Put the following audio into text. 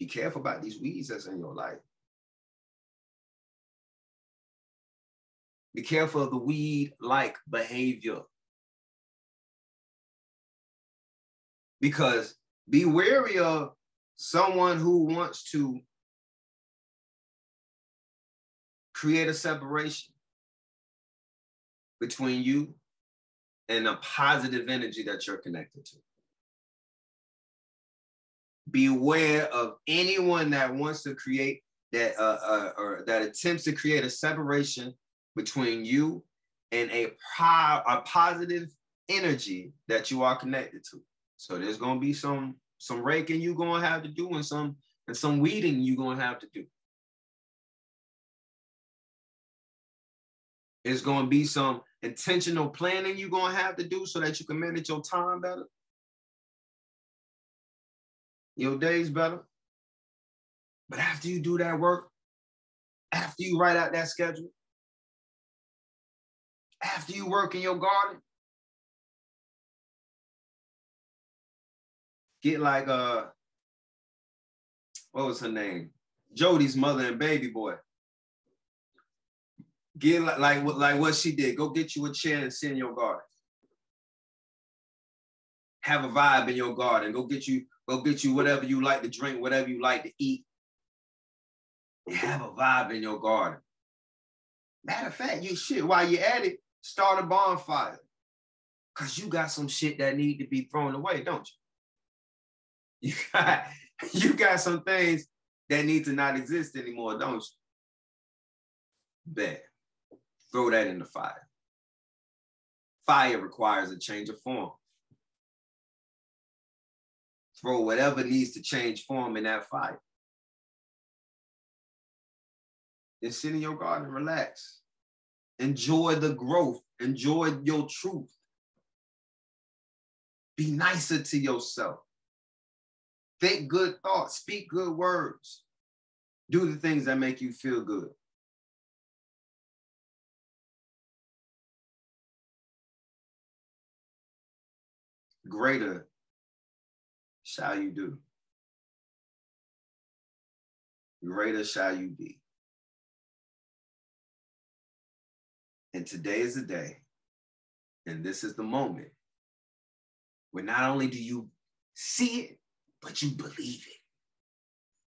Be careful about these weeds that's in your life. Be careful of the weed like behavior. Because be wary of someone who wants to create a separation between you and a positive energy that you're connected to. Beware of anyone that wants to create that uh, uh, or that attempts to create a separation between you and a, po- a positive energy that you are connected to. So there's gonna be some some raking you gonna have to do and some and some weeding you gonna have to do. It's gonna be some intentional planning you're gonna have to do so that you can manage your time better, your days better. But after you do that work, after you write out that schedule, after you work in your garden, get like uh what was her name? Jody's mother and baby boy. Get like like like what she did. Go get you a chair and sit in your garden. Have a vibe in your garden. Go get you go get you whatever you like to drink, whatever you like to eat. Have a vibe in your garden. Matter of fact, you shit while you're at it, start a bonfire. Cause you got some shit that need to be thrown away, don't you? You got you got some things that need to not exist anymore, don't you? Bet. Throw that in the fire. Fire requires a change of form. Throw whatever needs to change form in that fire. Then sit in your garden, relax. Enjoy the growth. Enjoy your truth. Be nicer to yourself. Think good thoughts, speak good words, do the things that make you feel good. Greater shall you do. Greater shall you be. And today is the day, and this is the moment where not only do you see it, but you believe it.